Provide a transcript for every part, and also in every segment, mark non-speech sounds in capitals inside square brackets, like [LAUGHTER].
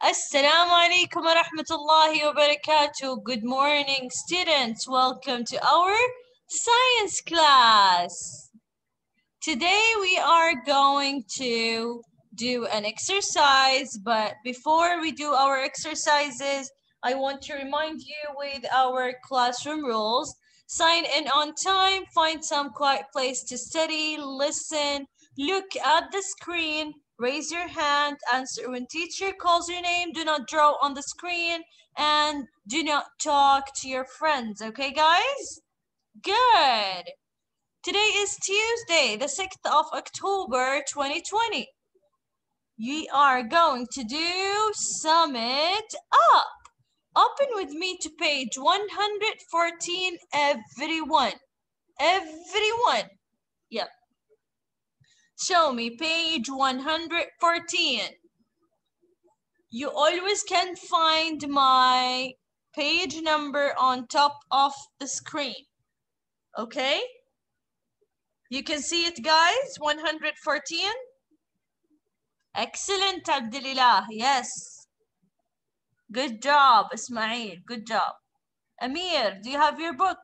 Assalamu alaikum wa rahmatullahi wa barakatuh. Good morning, students. Welcome to our science class. Today we are going to do an exercise, but before we do our exercises, I want to remind you with our classroom rules. Sign in on time, find some quiet place to study, listen, look at the screen, raise your hand, answer when teacher calls your name, do not draw on the screen, and do not talk to your friends, okay guys? Good. Today is Tuesday, the 6th of October, 2020. We are going to do Sum It Up. Open with me to page 114, everyone. Everyone. Yep. Show me page 114. You always can find my page number on top of the screen. Okay? You can see it, guys? 114? Excellent, Abdulillah. Yes. Good job, Ismail. Good job. Amir, do you have your book?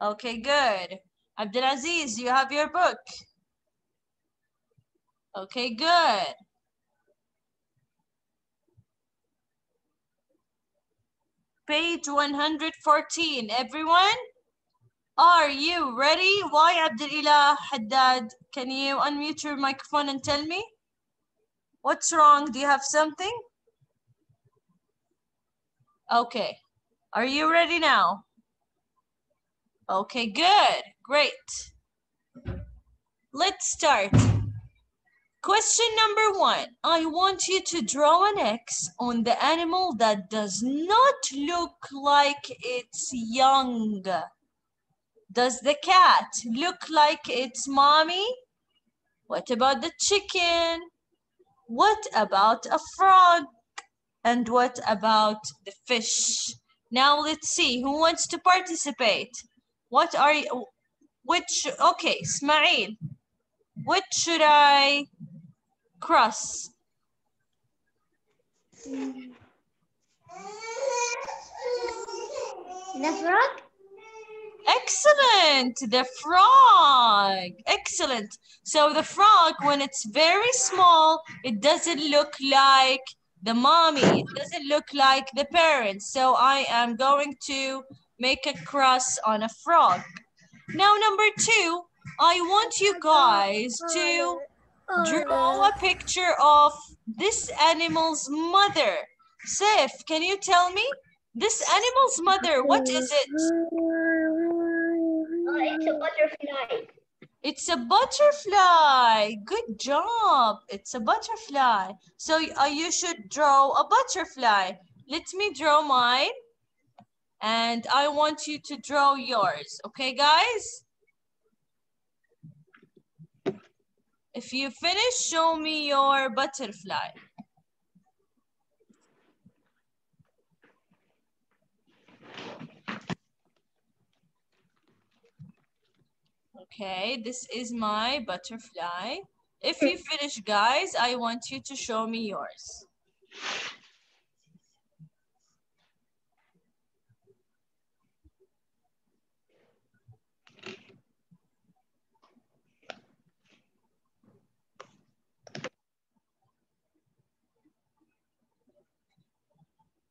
Okay, good. Abdulaziz, you have your book? Okay, good. Page 114, everyone? Are you ready? Why Abdulillah Haddad? Can you unmute your microphone and tell me? What's wrong? Do you have something? Okay. Are you ready now? Okay, good. Great. Let's start. Question number one. I want you to draw an X on the animal that does not look like it's young. Does the cat look like its mommy? What about the chicken? What about a frog? And what about the fish? Now let's see who wants to participate. What are you, which, okay, Ismail, which should I cross? The frog? Excellent, the frog. Excellent. So the frog, when it's very small, it doesn't look like the mommy. It doesn't look like the parents. So I am going to make a cross on a frog. Now, number two, I want you guys to draw a picture of this animal's mother. Sif, can you tell me? This animal's mother, what is it? Oh, it's a butterfly. It's a butterfly. Good job. It's a butterfly. So uh, you should draw a butterfly. Let me draw mine. And I want you to draw yours. Okay, guys? If you finish, show me your butterfly. Okay, this is my butterfly. If you finish, guys, I want you to show me yours.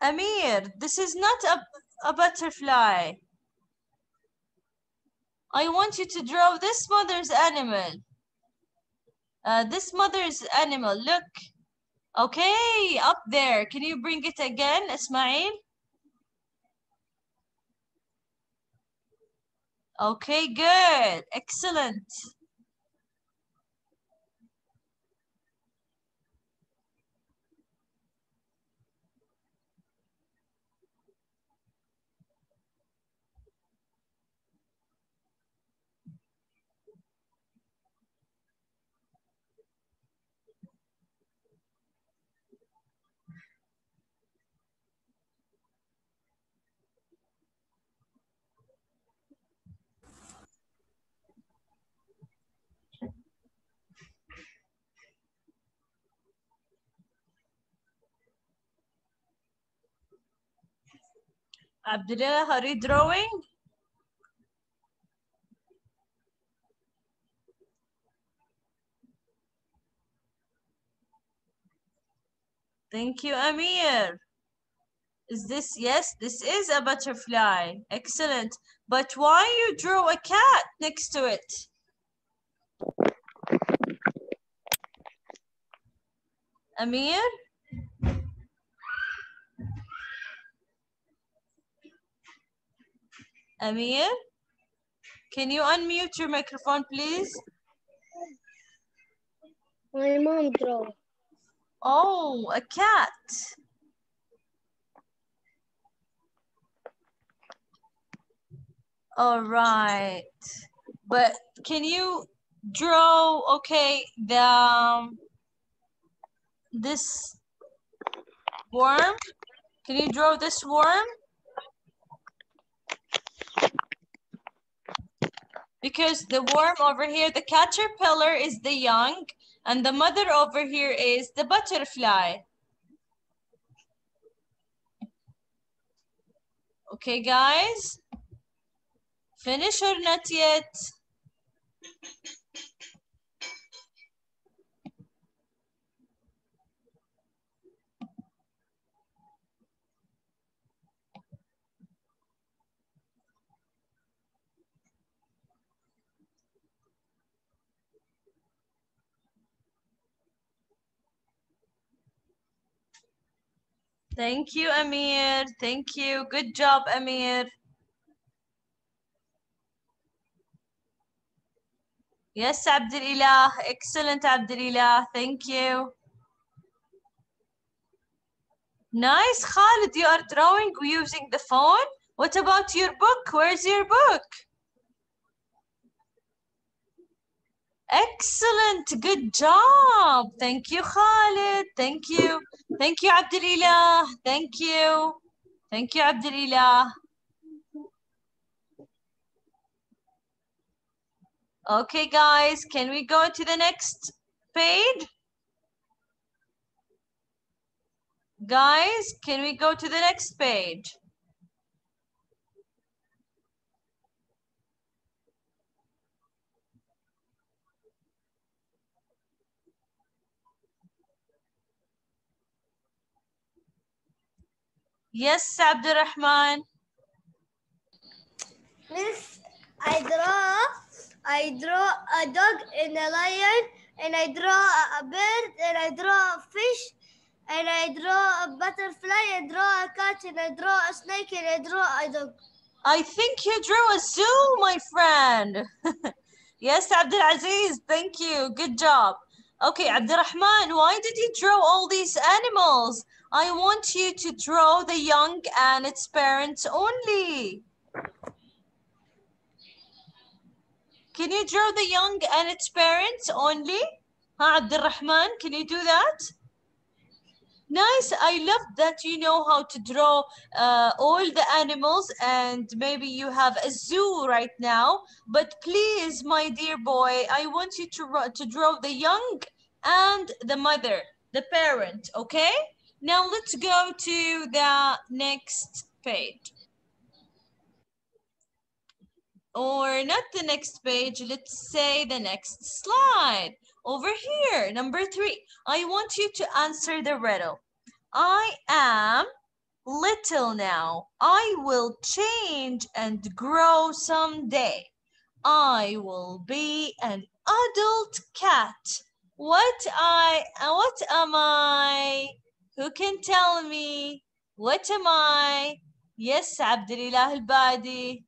Amir, this is not a, a butterfly. I want you to draw this mother's animal. Uh, this mother's animal, look. Okay, up there. Can you bring it again, Ismail? Okay, good. Excellent. Abdullah, are you drawing? Thank you, Amir. Is this, yes, this is a butterfly. Excellent. But why you draw a cat next to it? Amir? Amir? Can you unmute your microphone, please? My mom draw. Oh, a cat. All right. But can you draw, okay, the, um, this worm? Can you draw this worm? Because the worm over here, the caterpillar is the young, and the mother over here is the butterfly. Okay, guys? Finish or not yet? Thank you, Amir. Thank you. Good job, Amir. Yes, Abdelilah. Excellent, Abdelilah. Thank you. Nice, Khalid. You are drawing using the phone. What about your book? Where's your book? Excellent. Good job. Thank you, Khalid. Thank you. Thank you, Abdelilah. Thank you. Thank you, Abdelilah. Okay, guys, can we go to the next page? Guys, can we go to the next page? Yes, Abdurrahman. Miss, I draw, I draw a dog and a lion, and I draw a bird, and I draw a fish, and I draw a butterfly, and draw a cat, and I draw a snake, and I draw a dog. I think you drew a zoo, my friend. [LAUGHS] yes, Abdulaziz, thank you. Good job. Okay, Abdurrahman, why did you draw all these animals? I want you to draw the young and its parents only. Can you draw the young and its parents only? Huh, Abdurrahman, can you do that? Nice. I love that you know how to draw uh, all the animals and maybe you have a zoo right now. But please, my dear boy, I want you to, to draw the young and the mother, the parent, okay? Now let's go to the next page. Or not the next page, let's say the next slide. Over here, number three, I want you to answer the riddle. I am little now. I will change and grow someday. I will be an adult cat. What I what am I? Who can tell me? What am I? Yes, Abdulillah al-Badi.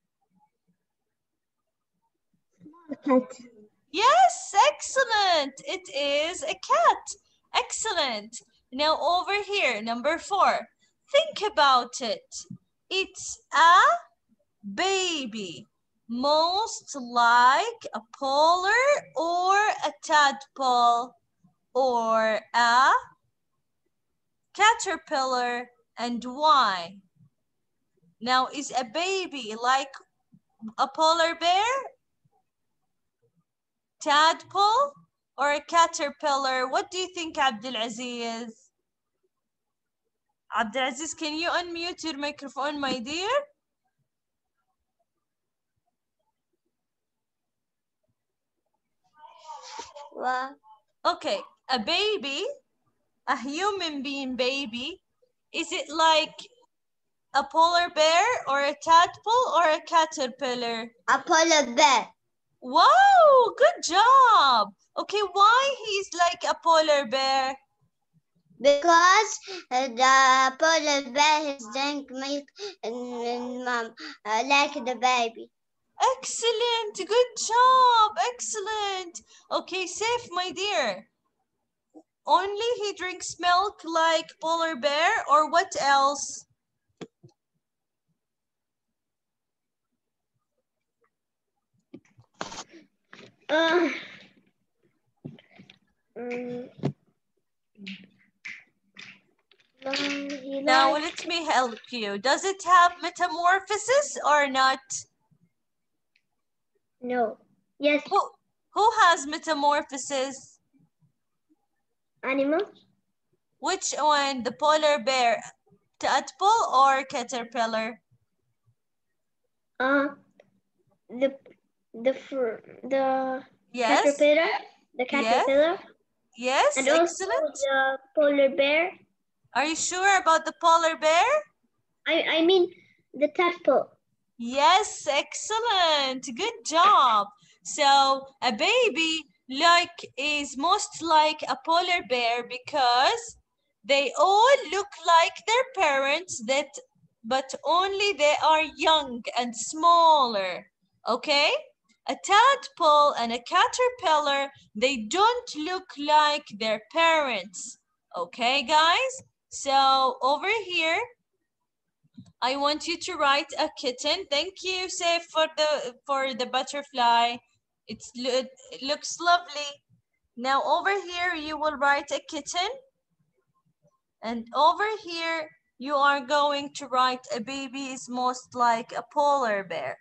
Cat. Yes, excellent. It is a cat. Excellent. Now over here, number four. Think about it. It's a baby. Most like a polar or a tadpole or a caterpillar and why? Now is a baby like a polar bear tadpole or a caterpillar? What do you think, Abdulaziz Aziz? Abdulaziz, can you unmute your microphone, my dear? What? Okay, a baby, a human being baby, is it like a polar bear or a tadpole or a caterpillar? A polar bear. Wow, good job. Okay, why he's like a polar bear? Because uh, the polar bear is drink milk and, and mom, uh, like the baby. Excellent, good job, excellent. Okay, Saif, my dear. Only he drinks milk like polar bear or what else? Uh, um, Now let me help you. Does it have metamorphosis or not? no. Yes, Who, who has metamorphosis? animal. Which one? The polar bear, tadpole or caterpillar? Uh, the the the Yes, caterpillar, the caterpillar, yes, and also excellent. the polar bear. Are you sure about the polar bear? I I mean the tadpole. Yes, excellent. Good job. So a baby like is most like a polar bear because they all look like their parents that but only they are young and smaller. Okay? A tadpole and a caterpillar, they don't look like their parents. Okay, guys? So over here, I want you to write a kitten. Thank you, Saif, for the for the butterfly. It's it looks lovely. Now over here, you will write a kitten. And over here, you are going to write a baby is most like a polar bear.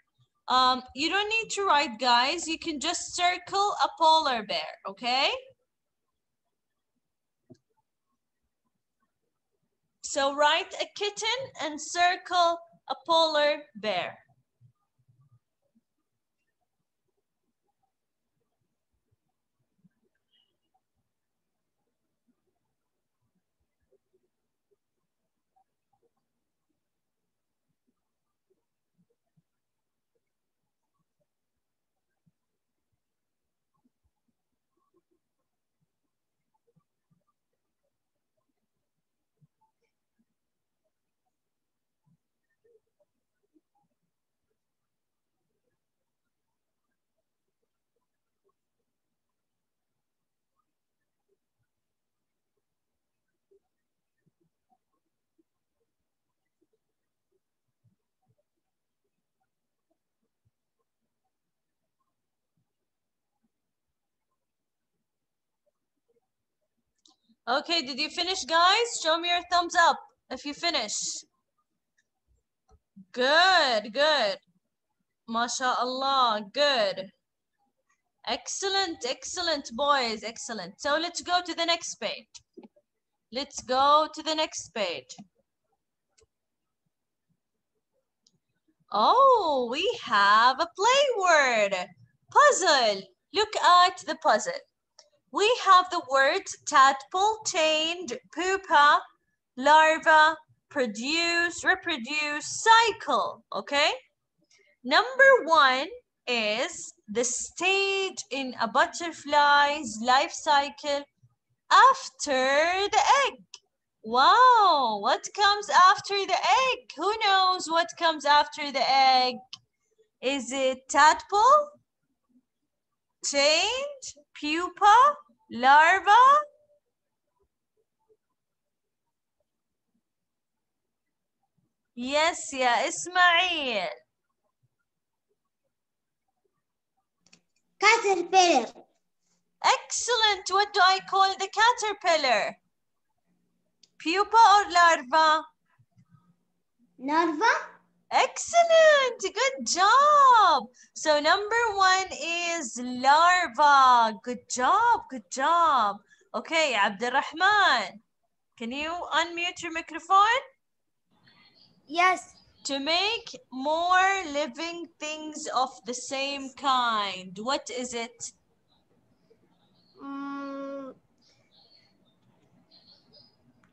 Um, you don't need to write, guys. You can just circle a polar bear, okay? So write a kitten and circle a polar bear. Okay, did you finish, guys? Show me your thumbs up if you finish. Good, good. MashaAllah, good. Excellent, excellent, boys, excellent. So let's go to the next page. Let's go to the next page. Oh, we have a play word. Puzzle. Look at the puzzle. We have the words tadpole, chained, pupa, larva, produce, reproduce, cycle, okay? Number one is the stage in a butterfly's life cycle after the egg. Wow, what comes after the egg? Who knows what comes after the egg? Is it tadpole, chained, pupa, larva? Yes, yeah, Ismail. Caterpillar. Excellent. What do I call the caterpillar? Pupa or larva? Larva. Excellent. Good job. So number one is larva. Good job. Good job. Okay, Abdurrahman. Can you unmute your microphone? Yes. To make more living things of the same kind. What is it? Mm,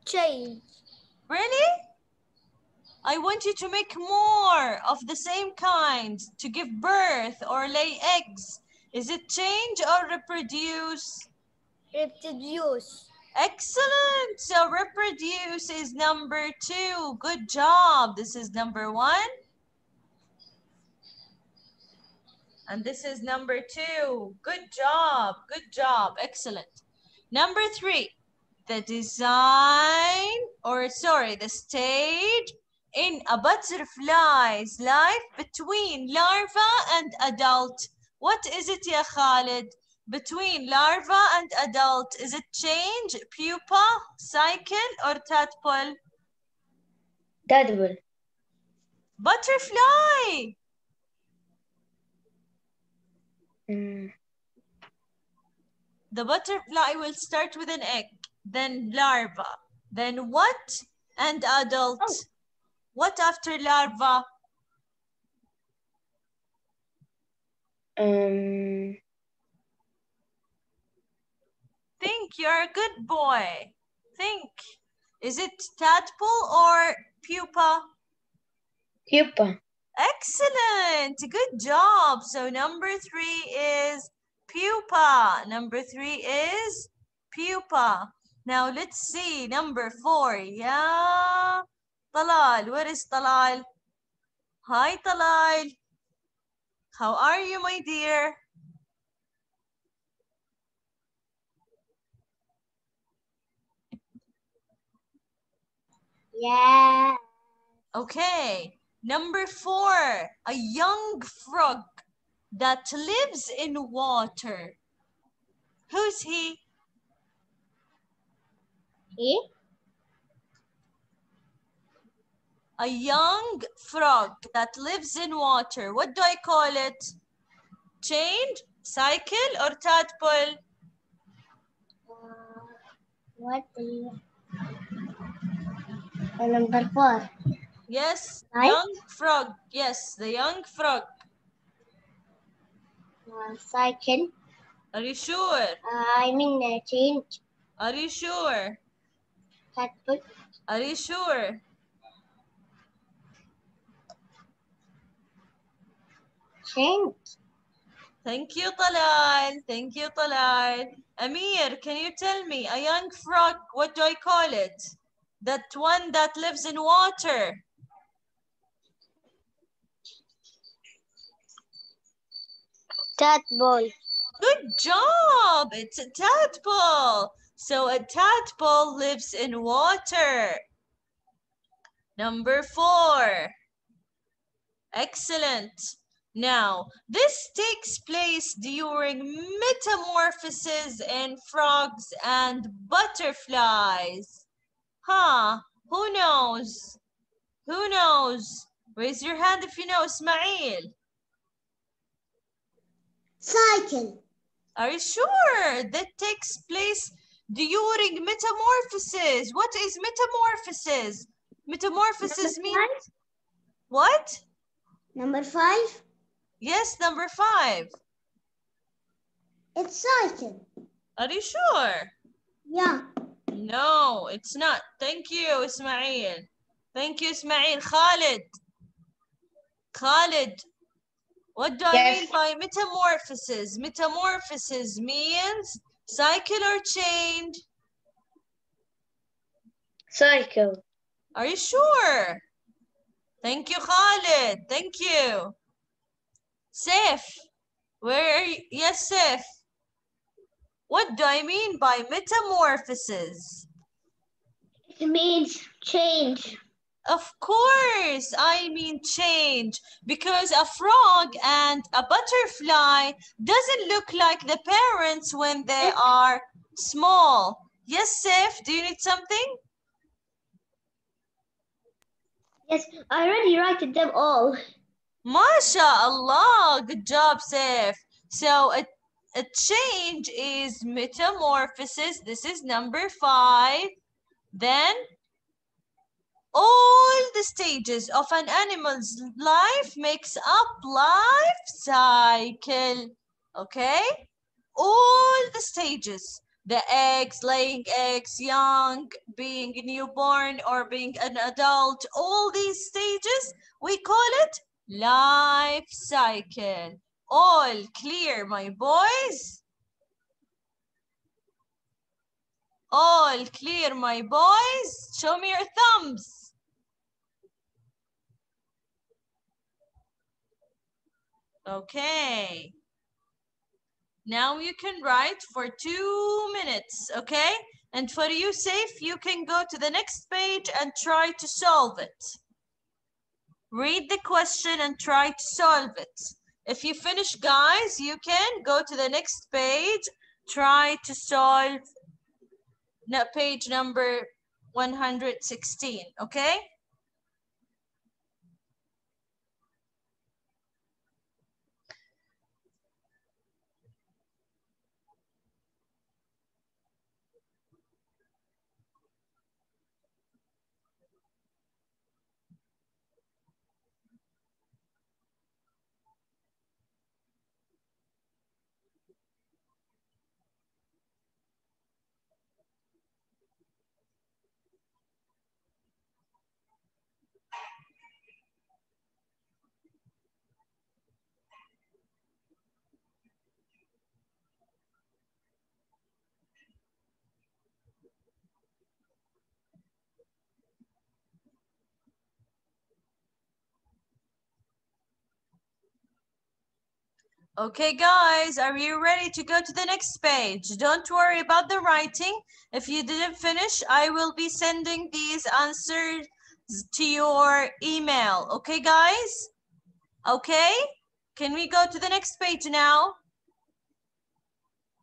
change. Really? I want you to make more of the same kind to give birth or lay eggs. Is it change or reproduce? Reproduce. Excellent. So reproduce is number two. Good job. This is number one. And this is number two. Good job. Good job. Excellent. Number three, the design, or sorry, the stage in a butterfly's life between larva and adult. What is it, ya Khalid? Between larva and adult, is it change, pupa, cycle, or tadpole? Tadpole. Butterfly. Mm. The butterfly will start with an egg, then larva, then what? And adult. Oh. What after larva? Um, Think, you're a good boy. Think. Is it tadpole or pupa? pupa. Excellent. Good job. So number three is pupa. Number three is pupa. Now let's see. Number four. Yeah. Talal. Where is Talal? Hi, Talal. How are you, my dear? Yeah. Okay. Number four, a young frog that lives in water. Who's he? He? A young frog that lives in water. What do I call it? Change, cycle, or tadpole? Uh, what do you? Uh, number four. Yes, Right. young frog. Yes, the young frog. Uh, cycle. Are you sure? Uh, I mean uh, change. Are you sure? Tadpole. Are you sure? Change. Thank you, Talal. Thank you, Talal. Amir, can you tell me, a young frog, what do I call it? That one that lives in water. Tadpole. Good job. It's a tadpole. So a tadpole lives in water. Number four. Excellent. Now, this takes place during metamorphosis in frogs and butterflies. Huh? Who knows? Who knows? Raise your hand if you know, Ismail. Cycle. Are you sure that takes place during metamorphosis? What is metamorphosis? Metamorphosis means what? Number five. Yes, number five. It's cycle. Are you sure? Yeah. No, it's not. Thank you, Ismail. Thank you, Ismail. Khalid. Khalid. What do I mean by metamorphosis? Metamorphosis means cycle or change. Cycle. Are you sure? Thank you, Khalid. Thank you. Saif, where are you? Yes, Saif. What do I mean by metamorphosis? It means change. Of course, I mean change because a frog and a butterfly doesn't look like the parents when they are small. Yes, Saif, do you need something? Yes, I already wrote them all. MashaAllah, good job, Saif. So a, a change is metamorphosis. This is number five. Then all the stages of an animal's life makes up life cycle. Okay? all the stages the eggs, laying eggs, young, being newborn or being an adult, all these stages, we call it life cycle. All clear, my boys? All clear, my boys? Show me your thumbs. Okay. Now you can write for two minutes, okay? And for you Saif, you can go to the next page and try to solve it. Read the question and try to solve it. If you finish, guys, you can go to the next page, try to solve page number 116, okay? Okay, guys, are you ready to go to the next page? Don't worry about the writing. If you didn't finish, I will be sending these answers to your email. Okay, guys? Okay? Can we go to the next page now?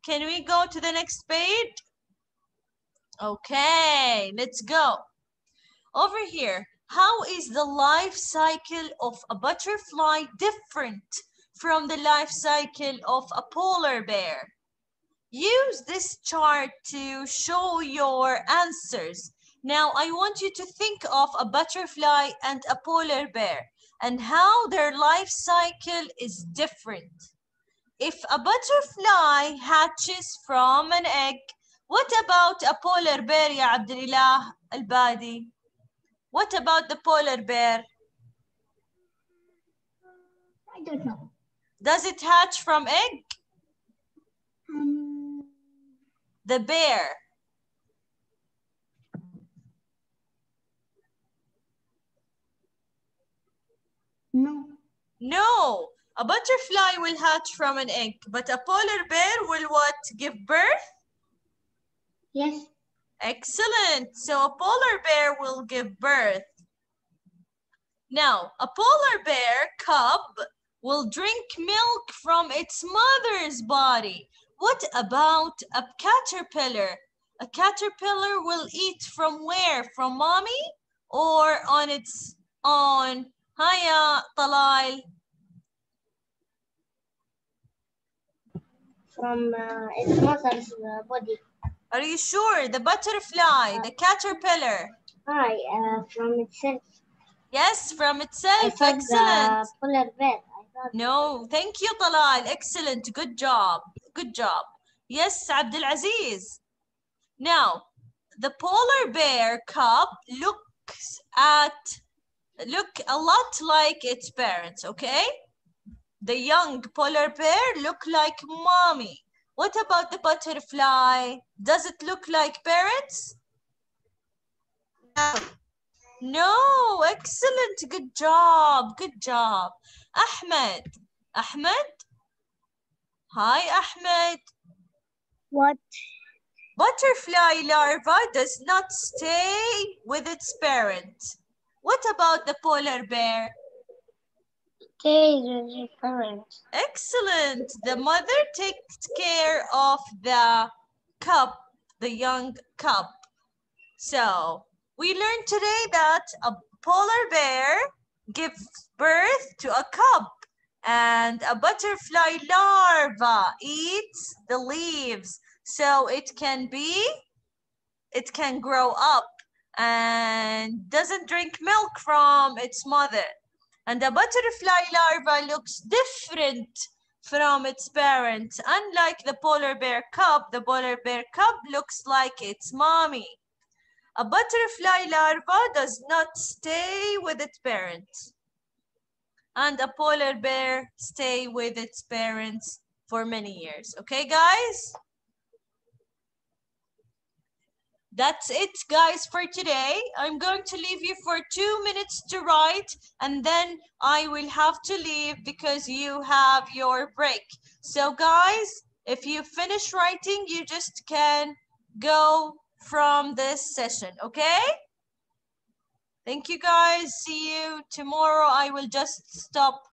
Can we go to the next page? Okay, let's go. Over here, how is the life cycle of a butterfly different from the life cycle of a polar bear. Use this chart to show your answers. Now, I want you to think of a butterfly and a polar bear and how their life cycle is different. If a butterfly hatches from an egg, what about a polar bear, Abdullah Al-Badi? What about the polar bear? I don't know. Does it hatch from egg? Um, The bear. no. No, a butterfly will hatch from an egg, but a polar bear will what? Give birth? Yes. Excellent. So a polar bear will give birth. Now, a polar bear cub will drink milk from its mother's body. What about a caterpillar? A caterpillar will eat from where? From mommy or on its own? Hiya, Talal. From uh, its mother's uh, body. Are you sure? The butterfly, the caterpillar. Hi, uh, from itself. Yes, from itself. thought Excellent. polar bear. No, thank you, Talal. Excellent. Good job. Good job. Yes, Abdul Aziz. Now, the polar bear cub looks at, look a lot like its parents, okay? The young polar bear look like mommy. What about the butterfly? Does it look like parents? No, excellent. Good job. Good job. Ahmed. Ahmed? Hi, Ahmed. What? Butterfly larva does not stay with its parent. What about the polar bear? Okay, the parents. Excellent. The mother takes care of the cub, the young cub. So we learned today that a polar bear gives birth to a cub and a butterfly larva eats the leaves. So it can be, it can grow up and doesn't drink milk from its mother. And the butterfly larva looks different from its parent. Unlike the polar bear cub, the polar bear cub looks like its mommy. A butterfly larva does not stay with its parent. And a polar bear stay with its parents for many years. Okay, guys? That's it, guys, for today. I'm going to leave you for two minutes to write, and then I will have to leave because you have your break. So, guys, if you finish writing, you just can go from this session, okay? Thank you, guys. See you tomorrow. I will just stop